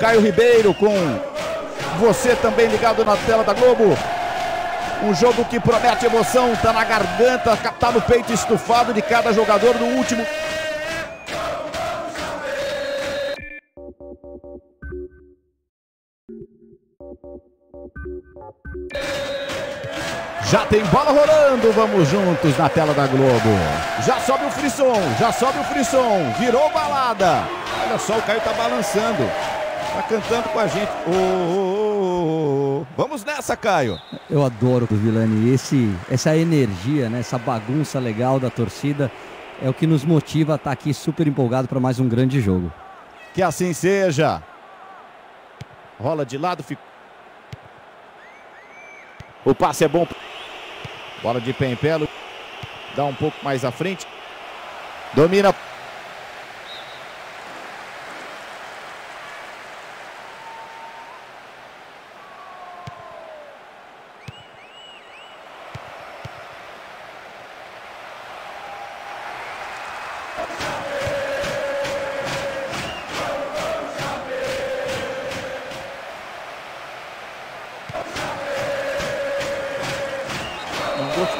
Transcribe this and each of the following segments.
Caio Ribeiro, com você também ligado na tela da Globo. Um jogo que promete emoção, tá na garganta, tá no peito estufado de cada jogador no último. Já tem bola rolando, vamos juntos na tela da Globo. Já sobe o frisson, já sobe o frisson, virou balada. Olha só, o Caio tá balançando. Tá cantando com a gente. Oh, oh, oh, Vamos nessa, Caio. Eu adoro o Vilani. Esse, essa energia, né? essa bagunça legal da torcida é o que nos motiva a estar aqui super empolgado para mais um grande jogo. Que assim seja. Rola de lado, fica. O passe é bom. Bola de pé em pé. Dá um pouco mais à frente. Domina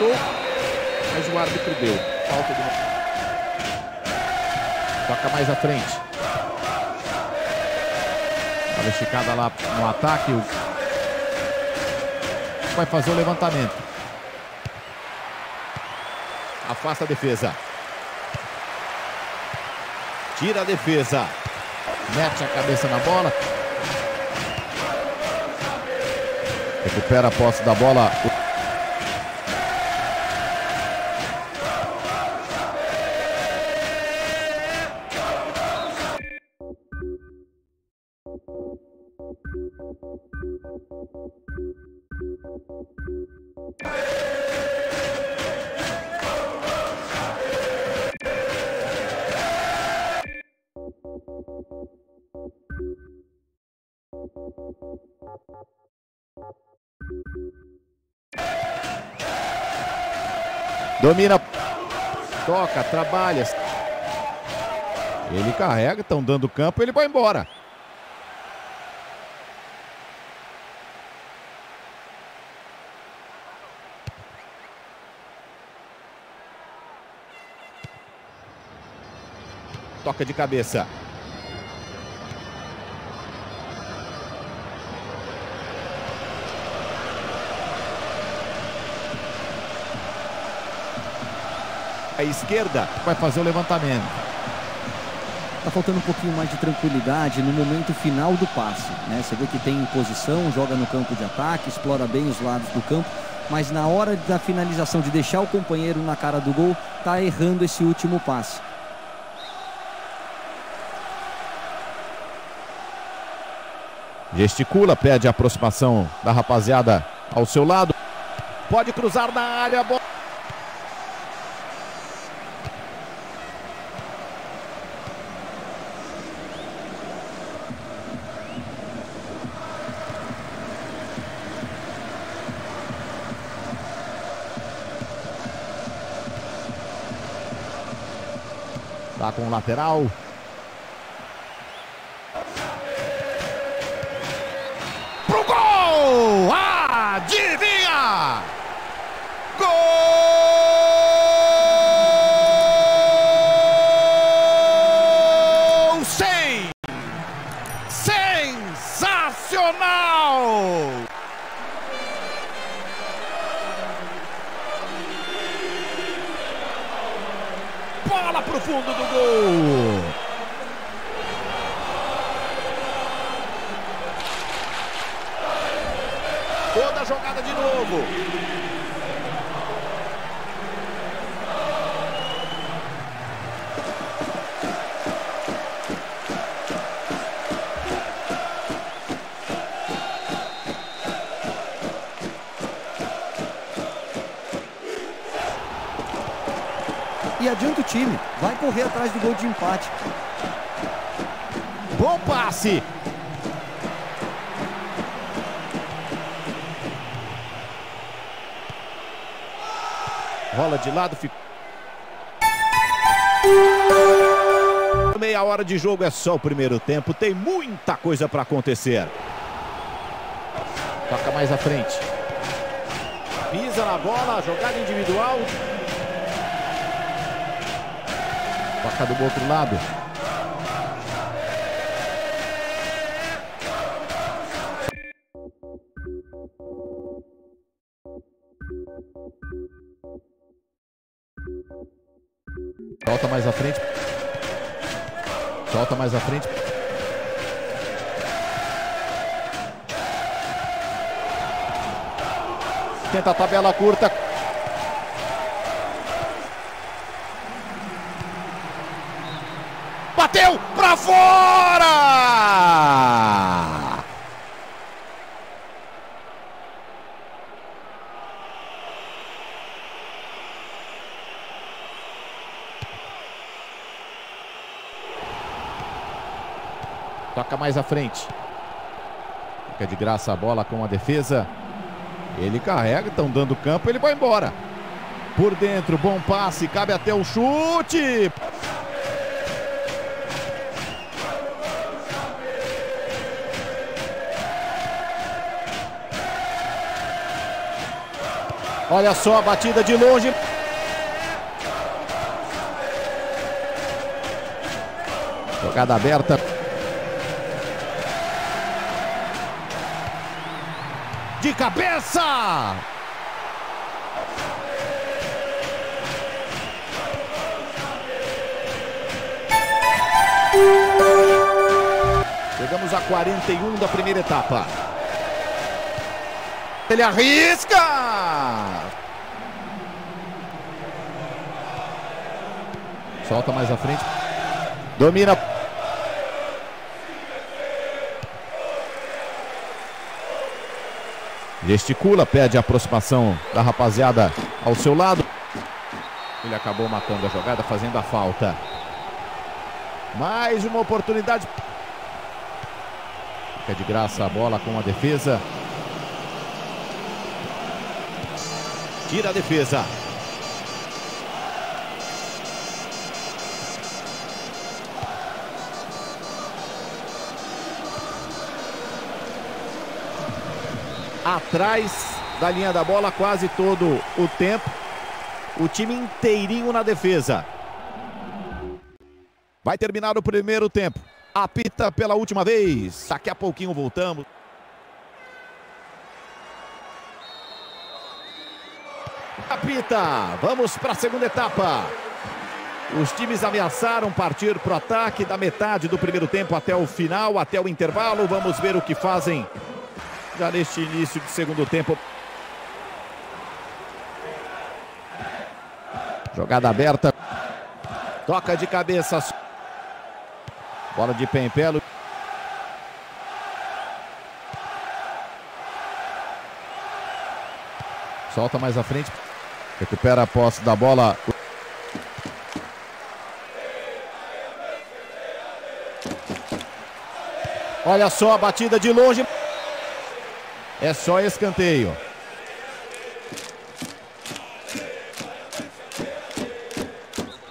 gostou, mas o árbitro deu. Falta de. Toca mais à frente. Estava esticada lá no ataque. Vai fazer o levantamento. Afasta a defesa. Tira a defesa. Mete a cabeça na bola. Recupera a posse da bola. Domina, toca, trabalha. Ele carrega, estão dando campo, ele vai embora. Toca de cabeça. A esquerda vai fazer o levantamento. Tá faltando um pouquinho mais de tranquilidade no momento final do passe. Né? Você vê que tem posição, joga no campo de ataque, explora bem os lados do campo, mas na hora da finalização, de deixar o companheiro na cara do gol, tá errando esse último passe. Gesticula, pede a aproximação da rapaziada ao seu lado. Pode cruzar na área. Bola. Tá com o lateral. E adianta o time, vai correr atrás do gol de empate. Bom passe. Rola de lado, fica. meia hora de jogo, é só o primeiro tempo. Tem muita coisa para acontecer. Toca mais à frente. Pisa na bola, jogada individual. Toca do outro lado. Mais à frente. Solta mais à frente. Tenta a tabela curta. Bateu para fora! Toca mais à frente. Fica de graça a bola com a defesa. Ele carrega, estão dando campo, ele vai embora. Por dentro, bom passe, cabe até o chute. Olha só a batida de longe. Jogada aberta. De cabeça! Chegamos a 41 da primeira etapa. Ele arrisca! Solta mais à frente. Domina. Gesticula, pede a aproximação da rapaziada ao seu lado. Ele acabou matando a jogada, fazendo a falta. Mais uma oportunidade. Fica de graça a bola com a defesa. Tira a defesa. Atrás da linha da bola quase todo o tempo. O time inteirinho na defesa. Vai terminar o primeiro tempo. Apita pela última vez. Daqui a pouquinho voltamos. Apita. Vamos para a segunda etapa. Os times ameaçaram partir para o ataque da metade do primeiro tempo até o final, até o intervalo. Vamos ver o que fazem já neste início de segundo tempo. Jogada aberta. Toca de cabeça. Bola de pé. Solta mais à frente. Recupera a posse da bola. Olha só a batida de longe. É só escanteio.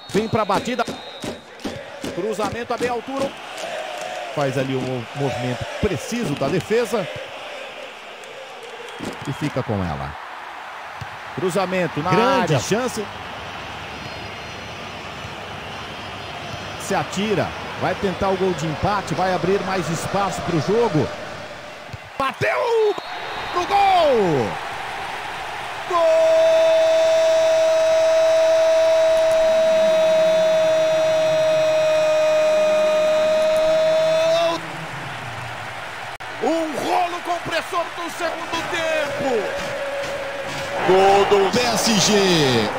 Vem para a batida. Cruzamento a bem altura. Faz ali um movimento preciso da defesa. E fica com ela. Cruzamento na Grande área. Chance. Se atira. Vai tentar o gol de empate. Vai abrir mais espaço para o jogo. Bateu! Gol! Gol! Um rolo compressor do segundo tempo. Gol do PSG.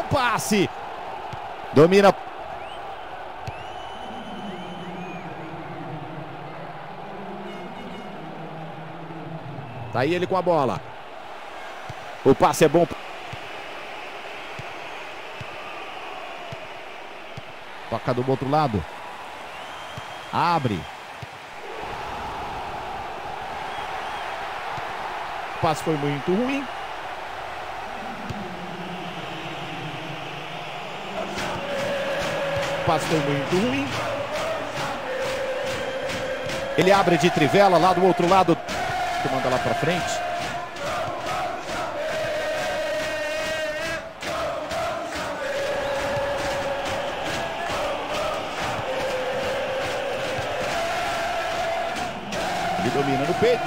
bom passe. Domina. Tá aí ele com a bola. O passe é bom. Toca do outro lado. Abre. O passe foi muito ruim. O passe foi muito ruim. Ele abre de trivela lá do outro lado. Manda lá para frente. Ele domina no peito.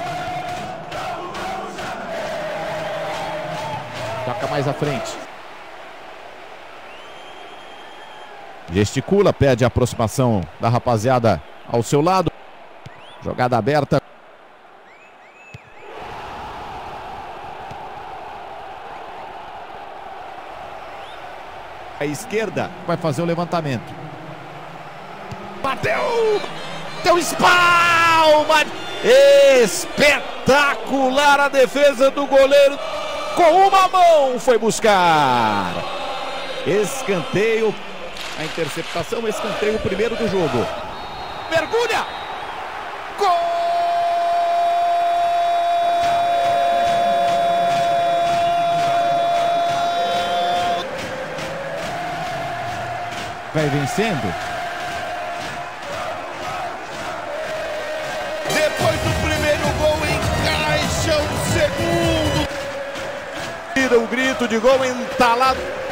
Toca mais à frente. Gesticula, pede a aproximação da rapaziada ao seu lado. Jogada aberta. A esquerda vai fazer o levantamento. Bateu! Deu espalma! Espetacular a defesa do goleiro. Com uma mão foi buscar. Escanteio. A interceptação, escanteio primeiro do jogo. Mergulha! Gol! Vai vencendo. Depois do primeiro gol, encaixa o segundo. Tira o grito de gol entalado.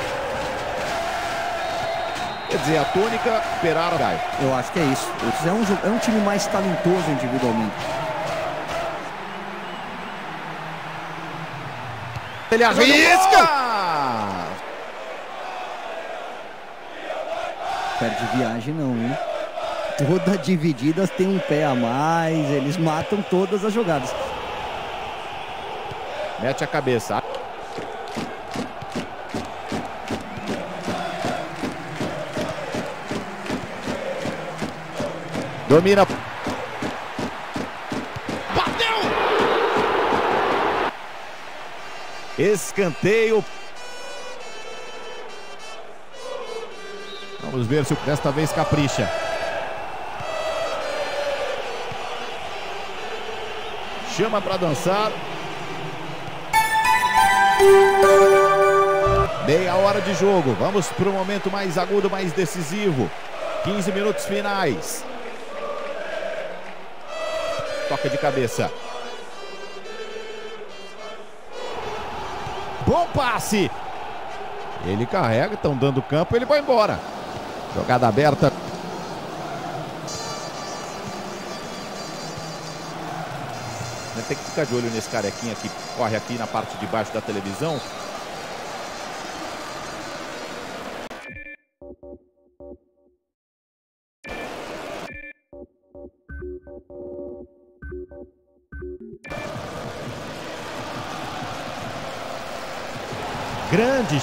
Dizer, a tônica esperar a Eu acho que é isso. É um, é um time mais talentoso individualmente. Ele arrisca! Perde viagem não, hein? Todas divididas tem um pé a mais, eles matam todas as jogadas. Mete a cabeça. Domina. Bateu! Escanteio. Vamos ver se desta vez capricha. Chama para dançar. Meia hora de jogo. Vamos para o momento mais agudo, mais decisivo. 15 minutos finais. Toca de cabeça. Bom passe. Ele carrega, estão dando campo, ele vai embora. Jogada aberta. Tem que ficar de olho nesse carequinha que corre aqui na parte de baixo da televisão.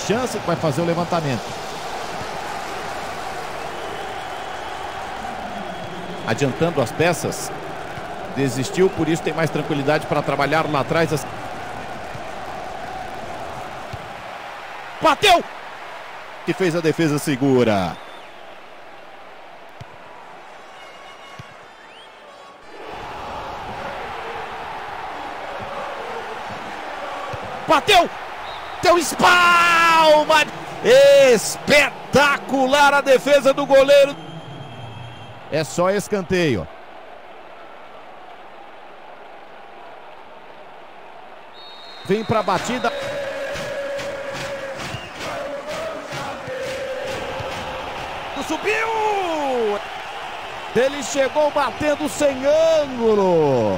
Chance que vai fazer o levantamento. Adiantando as peças. Desistiu, por isso tem mais tranquilidade para trabalhar lá atrás. Bateu! Que fez a defesa segura. Bateu! Deu espalma! Espetacular a defesa do goleiro. É só escanteio. Vem para a batida. Subiu! Ele chegou batendo sem ângulo.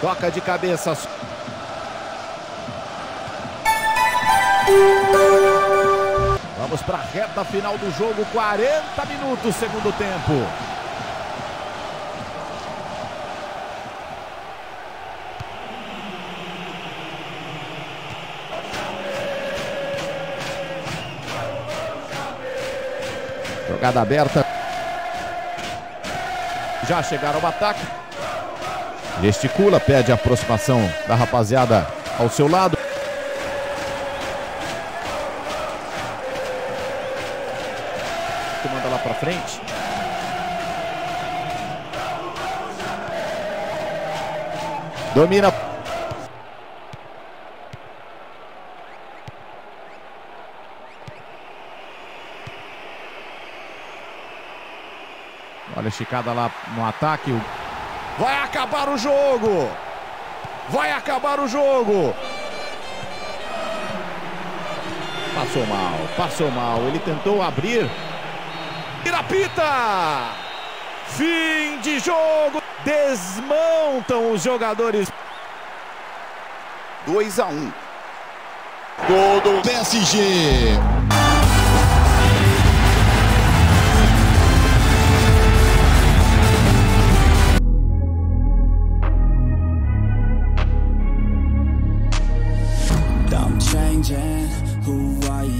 Toca de cabeça. Vamos para a reta final do jogo, 40 minutos, segundo tempo. jogada aberta. Já chegaram ao ataque. Gesticula, pede a aproximação da rapaziada ao seu lado. Manda lá para frente. Domina. Olha a esticada lá no ataque. Vai acabar o jogo! Vai acabar o jogo! Passou mal, passou mal. Ele tentou abrir. Irapita! Fim de jogo! Desmontam os jogadores. 2 a 1 um. Gol do PSG.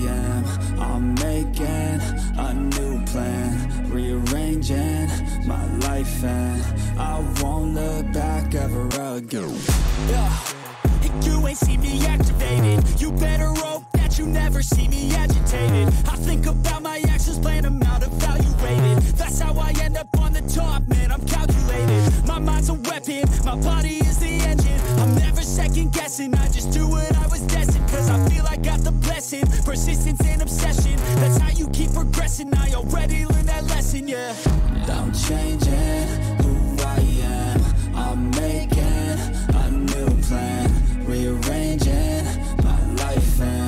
Am. I'm making a new plan, rearranging my life, and I won't look back ever again. Yeah. You ain't see me activated. You better hope that you never see me agitated. I think about my actions, plan them out, evaluated. That's how I end up on the top, man. I'm calculated. My mind's a weapon, my body is the engine. I'm never second guessing. I just do what I was destined. Cause I I got the blessing Persistence and obsession. That's how you keep progressing. I already learned that lesson, yeah. I'm changing who I am. I'm making a new plan. Rearranging my life and